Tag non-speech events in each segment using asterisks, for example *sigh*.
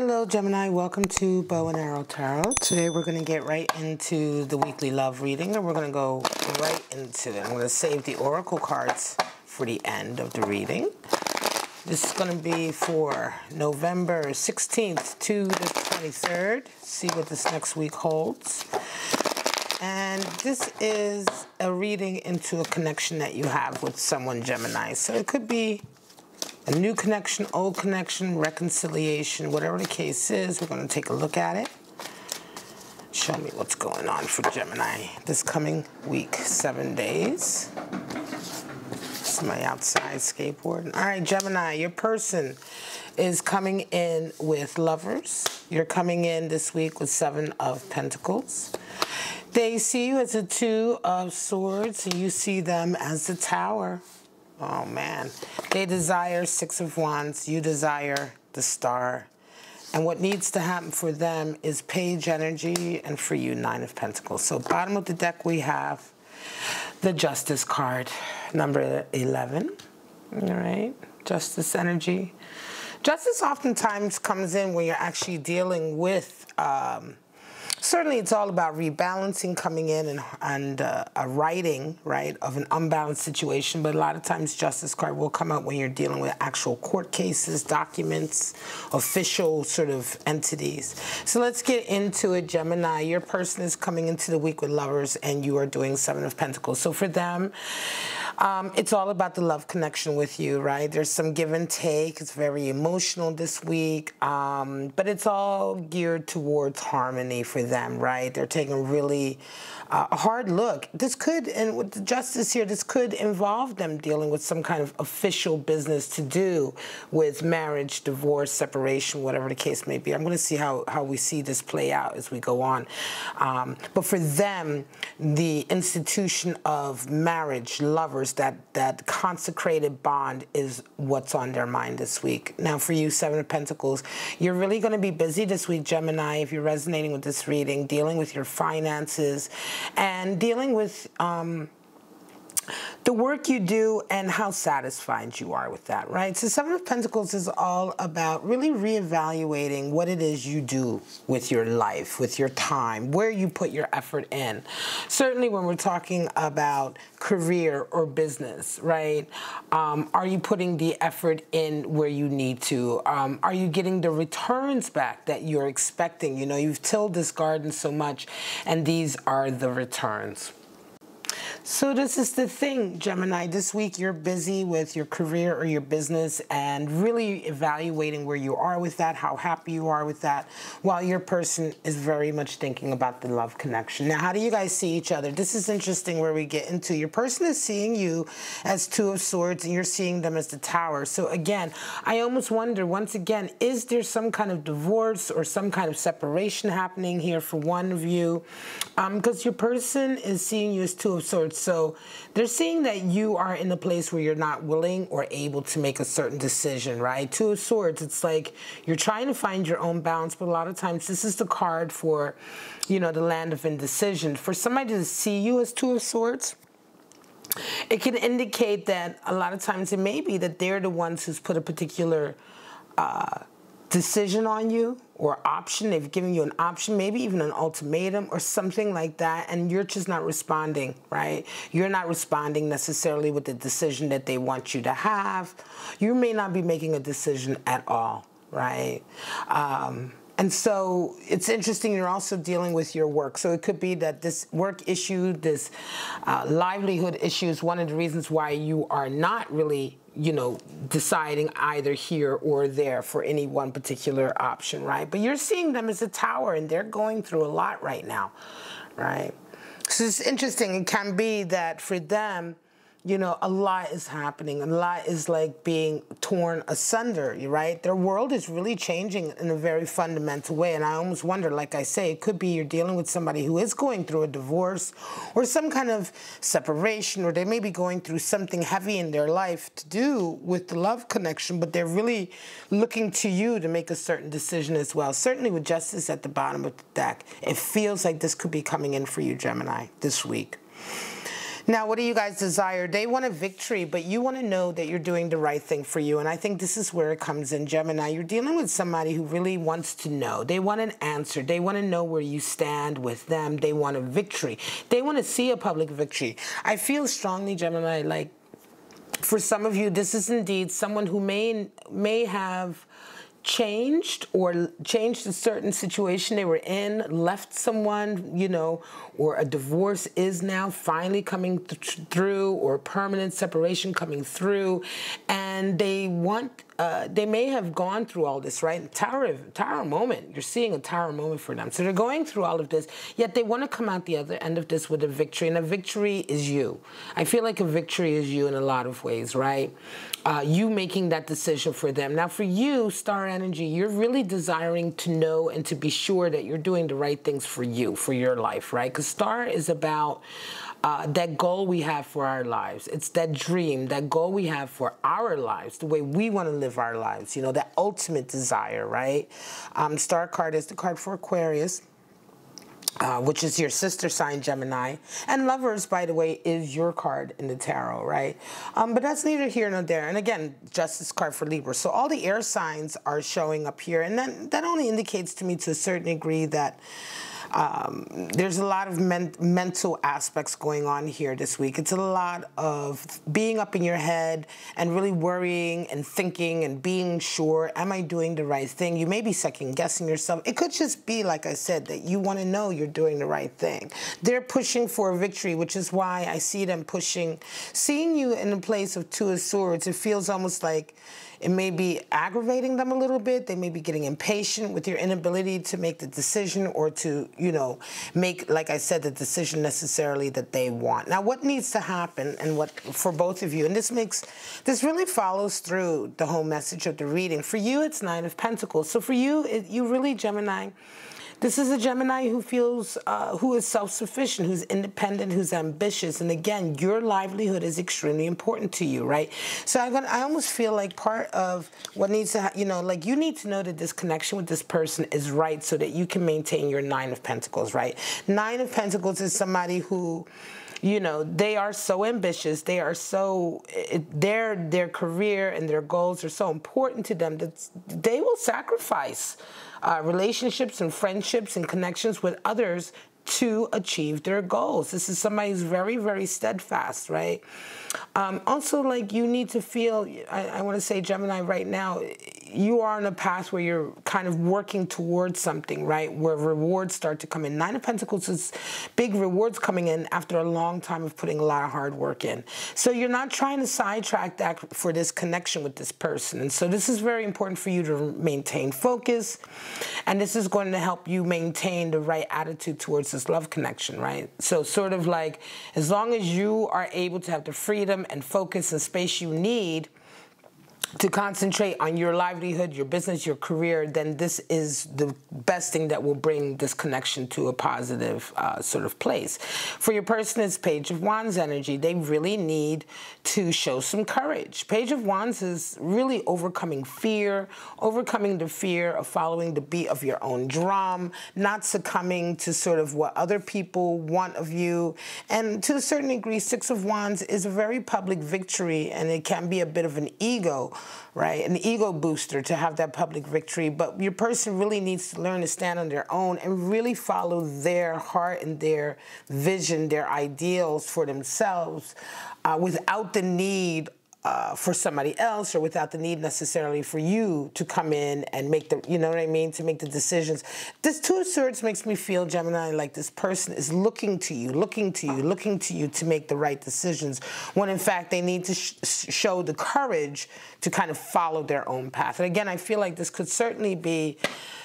Hello, Gemini. Welcome to Bow and Arrow Tarot. Today we're going to get right into the weekly love reading, and we're going to go right into it. I'm going to save the oracle cards for the end of the reading. This is going to be for November 16th to the 23rd. See what this next week holds. And this is a reading into a connection that you have with someone, Gemini. So it could be a new connection, old connection, reconciliation, whatever the case is. We're going to take a look at it. Show me what's going on for Gemini this coming week, seven days. This is my outside skateboard. All right, Gemini, your person is coming in with lovers. You're coming in this week with seven of pentacles. They see you as a two of swords, and you see them as the tower. Oh, man. They desire six of wands. You desire the star. And what needs to happen for them is page energy, and for you, nine of pentacles. So bottom of the deck, we have the justice card, number 11. All right, justice energy. Justice oftentimes comes in when you're actually dealing with um, certainly it's all about rebalancing, coming in and, and uh, a writing, right, of an unbalanced situation. But a lot of times, justice card will come out when you're dealing with actual court cases, documents, official sort of entities. So let's get into it, Gemini. Your person is coming into the week with lovers, and you are doing Seven of Pentacles. So for them, um, it's all about the love connection with you, right? There's some give and take. It's very emotional this week, um, but it's all geared towards harmony for them, right? They're taking really uh, a hard look. This could, and with the justice here, this could involve them dealing with some kind of official business to do with marriage, divorce, separation, whatever the case may be. I'm going to see how, how we see this play out as we go on. Um, but for them, the institution of marriage, lovers, that, that consecrated bond is what's on their mind this week. Now, for you, Seven of Pentacles, you're really going to be busy this week, Gemini, if you're resonating with this reading, dealing with your finances and dealing with um, the work you do and how satisfied you are with that, right? So Seven of Pentacles is all about really reevaluating what it is you do with your life, with your time, where you put your effort in. Certainly when we're talking about career or business, right? Um, are you putting the effort in where you need to? Um, are you getting the returns back that you're expecting? You know, you've tilled this garden so much and these are the returns. So this is the thing, Gemini. This week you're busy with your career or your business and really evaluating where you are with that, how happy you are with that, while your person is very much thinking about the love connection. Now, how do you guys see each other? This is interesting where we get into your person is seeing you as two of swords and you're seeing them as the tower. So again, I almost wonder, once again, is there some kind of divorce or some kind of separation happening here for one of you? Because um, your person is seeing you as two of swords. So they're seeing that you are in a place where you're not willing or able to make a certain decision, right? Two of Swords, it's like you're trying to find your own balance, but a lot of times this is the card for, you know, the land of indecision. For somebody to see you as Two of Swords, it can indicate that a lot of times it may be that they're the ones who's put a particular uh, decision on you or option. They've given you an option, maybe even an ultimatum or something like that, and you're just not responding, right? You're not responding necessarily with the decision that they want you to have. You may not be making a decision at all, right? Um, and so it's interesting, you're also dealing with your work. So it could be that this work issue, this uh, livelihood issue is one of the reasons why you are not really you know, deciding either here or there for any one particular option, right? But you're seeing them as a tower and they're going through a lot right now, right? So it's interesting. It can be that for them, you know, a lot is happening. A lot is like being torn asunder, right? Their world is really changing in a very fundamental way. And I almost wonder, like I say, it could be you're dealing with somebody who is going through a divorce or some kind of separation, or they may be going through something heavy in their life to do with the love connection, but they're really looking to you to make a certain decision as well. Certainly with justice at the bottom of the deck, it feels like this could be coming in for you, Gemini, this week. Now, what do you guys desire? They want a victory, but you want to know that you're doing the right thing for you. And I think this is where it comes in, Gemini. You're dealing with somebody who really wants to know. They want an answer. They want to know where you stand with them. They want a victory. They want to see a public victory. I feel strongly, Gemini, like for some of you, this is indeed someone who may may have changed or changed a certain situation they were in, left someone, you know, or a divorce is now finally coming th through, or permanent separation coming through, and they want uh, they may have gone through all this, right? Tower, tower moment. You're seeing a tower moment for them. So they're going through all of this, yet they want to come out the other end of this with a victory. And a victory is you. I feel like a victory is you in a lot of ways, right? Uh, you making that decision for them. Now, for you, Star Energy, you're really desiring to know and to be sure that you're doing the right things for you, for your life, right? Because Star is about uh, that goal we have for our lives. It's that dream, that goal we have for our lives, the way we want to live our lives, you know, that ultimate desire, right? Um, star card is the card for Aquarius. Uh, which is your sister sign Gemini. And lovers, by the way, is your card in the tarot, right? Um, but that's neither here nor there. And again, justice card for Libra. So all the air signs are showing up here. And that, that only indicates to me to a certain degree that um, there's a lot of men mental aspects going on here this week. It's a lot of being up in your head and really worrying and thinking and being sure, am I doing the right thing? You may be second guessing yourself. It could just be, like I said, that you want to know you're doing the right thing. They're pushing for a victory, which is why I see them pushing. Seeing you in the place of Two of Swords, it feels almost like it may be aggravating them a little bit. They may be getting impatient with your inability to make the decision or to, you know, make, like I said, the decision necessarily that they want. Now, what needs to happen and what for both of you, and this makes, this really follows through the whole message of the reading. For you, it's Nine of Pentacles. So for you, it, you really, Gemini, this is a Gemini who feels, uh, who is self-sufficient, who's independent, who's ambitious. And again, your livelihood is extremely important to you, right? So I'm gonna, I almost feel like part of what needs to, you know, like you need to know that this connection with this person is right so that you can maintain your Nine of Pentacles, right? Nine of Pentacles is somebody who, you know they are so ambitious they are so their their career and their goals are so important to them that they will sacrifice uh, relationships and friendships and connections with others to achieve their goals. This is somebody who's very, very steadfast, right? Um, also, like you need to feel, I, I want to say, Gemini, right now, you are on a path where you're kind of working towards something, right? Where rewards start to come in. Nine of Pentacles is big rewards coming in after a long time of putting a lot of hard work in. So you're not trying to sidetrack that for this connection with this person. And so this is very important for you to maintain focus. And this is going to help you maintain the right attitude towards this love connection, right? So sort of like as long as you are able to have the freedom and focus and space you need to concentrate on your livelihood, your business, your career, then this is the best thing that will bring this connection to a positive uh, sort of place. For your person, it's Page of Wands energy. They really need to show some courage. Page of Wands is really overcoming fear, overcoming the fear of following the beat of your own drum, not succumbing to sort of what other people want of you. And to a certain degree, Six of Wands is a very public victory and it can be a bit of an ego right? An ego booster to have that public victory. But your person really needs to learn to stand on their own and really follow their heart and their vision, their ideals for themselves uh, without the need uh, for somebody else or without the need necessarily for you to come in and make the, you know what I mean, to make the decisions. This Two of Swords makes me feel, Gemini, like this person is looking to you, looking to you, looking to you to make the right decisions, when in fact they need to sh show the courage to kind of follow their own path. And again, I feel like this could certainly be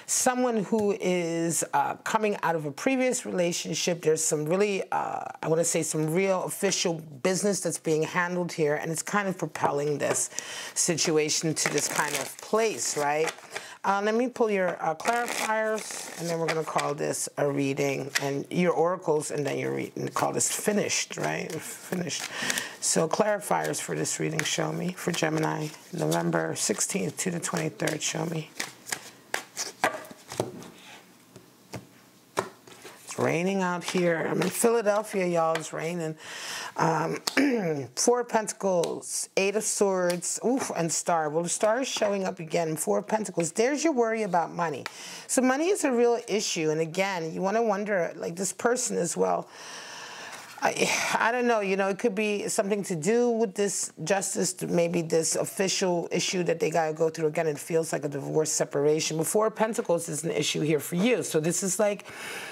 someone who is uh, coming out of a previous relationship. There's some really, uh, I want to say, some real official business that's being handled here, and it's kind of propelling this situation to this kind of place, right? Uh, let me pull your uh, clarifiers, and then we're going to call this a reading, and your oracles, and then your reading. Call this finished, right? Finished. So clarifiers for this reading, show me. For Gemini, November 16th to the 23rd, show me. Raining out here. I'm in Philadelphia, y'all. It's raining. Um, *clears throat* Four of Pentacles, Eight of Swords, oof, and Star. Well, the Star is showing up again. Four of Pentacles. There's your worry about money. So money is a real issue. And again, you want to wonder, like this person as well, I, I don't know, you know, it could be something to do with this justice, maybe this official issue that they got to go through. Again, it feels like a divorce separation. Before Pentacles is an issue here for you. So this is like,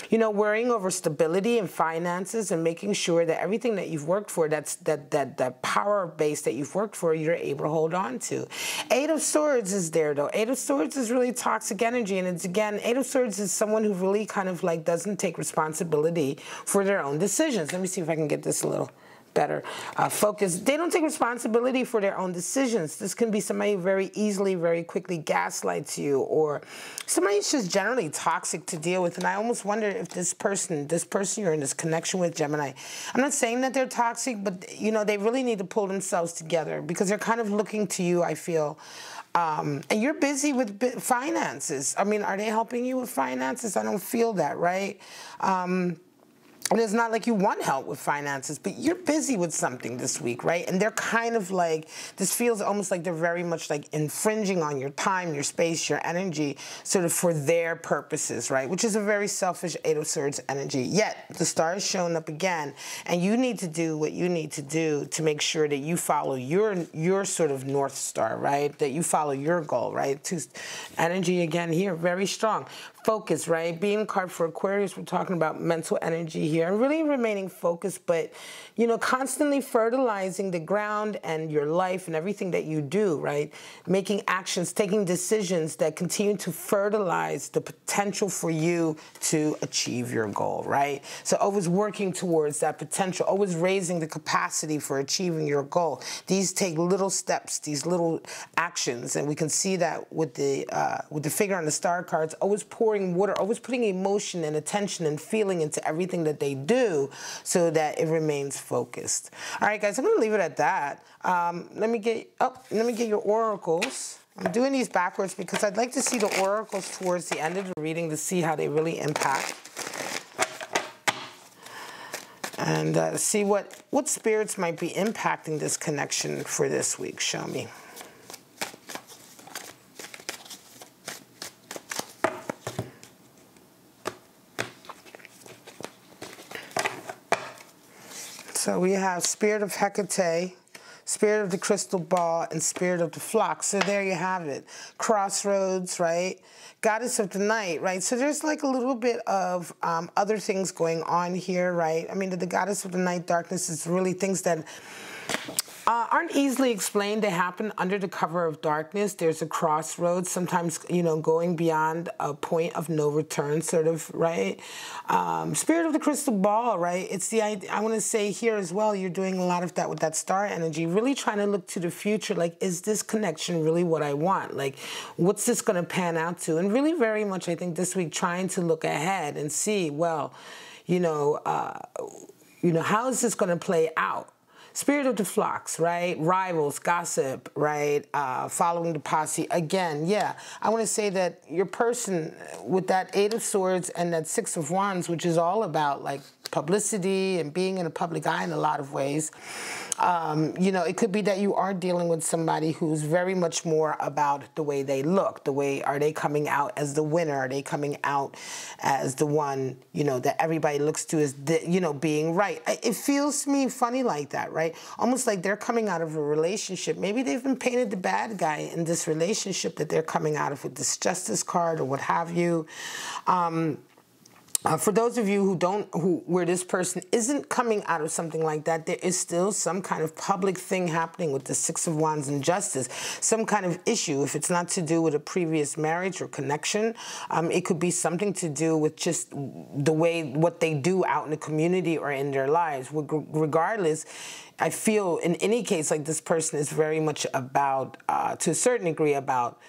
you know, worrying over stability and finances and making sure that everything that you've worked for, that's that that that power base that you've worked for, you're able to hold on to. Eight of Swords is there though. Eight of Swords is really toxic energy, and it's again, Eight of Swords is someone who really kind of like doesn't take responsibility for their own decisions. Let me see if I can get this a little better uh, focus. They don't take responsibility for their own decisions. This can be somebody very easily, very quickly gaslights you, or somebody who's just generally toxic to deal with. And I almost wonder if this person, this person you're in this connection with, Gemini, I'm not saying that they're toxic, but you know, they really need to pull themselves together because they're kind of looking to you, I feel. Um, and you're busy with finances. I mean, are they helping you with finances? I don't feel that, right? Um, and it's not like you want help with finances, but you're busy with something this week, right? And they're kind of like, this feels almost like they're very much like infringing on your time, your space, your energy, sort of for their purposes, right? Which is a very selfish Eight of Swords energy. Yet, the star is showing up again, and you need to do what you need to do to make sure that you follow your, your sort of North Star, right? That you follow your goal, right? To energy again here, very strong focus, right? Being card for Aquarius, we're talking about mental energy here and really remaining focused, but, you know, constantly fertilizing the ground and your life and everything that you do, right? Making actions, taking decisions that continue to fertilize the potential for you to achieve your goal, right? So always working towards that potential, always raising the capacity for achieving your goal. These take little steps, these little actions, and we can see that with the uh, with the figure on the star cards, always pour pouring water, always putting emotion and attention and feeling into everything that they do so that it remains focused. All right, guys, I'm gonna leave it at that. Um, let me get, oh, let me get your oracles. I'm doing these backwards because I'd like to see the oracles towards the end of the reading to see how they really impact. And uh, see what, what spirits might be impacting this connection for this week. Show me. So we have Spirit of Hecate, Spirit of the Crystal Ball, and Spirit of the Flock. So there you have it. Crossroads, right? Goddess of the Night, right? So there's like a little bit of um, other things going on here, right? I mean, the, the Goddess of the Night, darkness is really things that uh, aren't easily explained. They happen under the cover of darkness. There's a crossroads, sometimes, you know, going beyond a point of no return, sort of, right? Um, Spirit of the crystal ball, right? It's the, I, I want to say here as well, you're doing a lot of that with that star energy, really trying to look to the future. Like, is this connection really what I want? Like, what's this going to pan out to? And really very much, I think, this week, trying to look ahead and see, well, you know, uh, you know, how is this going to play out? Spirit of the flocks, right? Rivals, gossip, right? Uh, following the posse. Again, yeah, I want to say that your person with that Eight of Swords and that Six of Wands, which is all about like publicity and being in a public eye in a lot of ways. Um, you know, it could be that you are dealing with somebody who's very much more about the way they look, the way are they coming out as the winner, are they coming out as the one, you know, that everybody looks to as, the, you know, being right. It feels to me funny like that, right? Almost like they're coming out of a relationship. Maybe they've been painted the bad guy in this relationship that they're coming out of with this justice card or what have you. Um, uh, for those of you who don't, who where this person isn't coming out of something like that, there is still some kind of public thing happening with the Six of Wands and Justice, some kind of issue. If it's not to do with a previous marriage or connection, um, it could be something to do with just the way what they do out in the community or in their lives. Regardless, I feel in any case like this person is very much about, uh, to a certain degree, about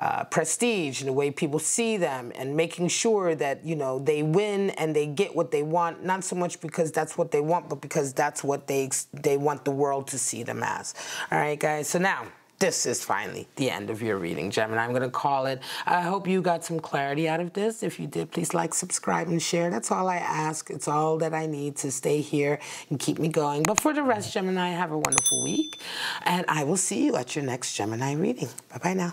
uh, prestige and the way people see them and making sure that you know they win and they get what they want not so much because that's what they want but because that's what they they want the world to see them as all right guys so now this is finally the end of your reading, Gemini. I'm going to call it. I hope you got some clarity out of this. If you did, please like, subscribe, and share. That's all I ask. It's all that I need to stay here and keep me going. But for the rest, Gemini, have a wonderful week. And I will see you at your next Gemini reading. Bye-bye now.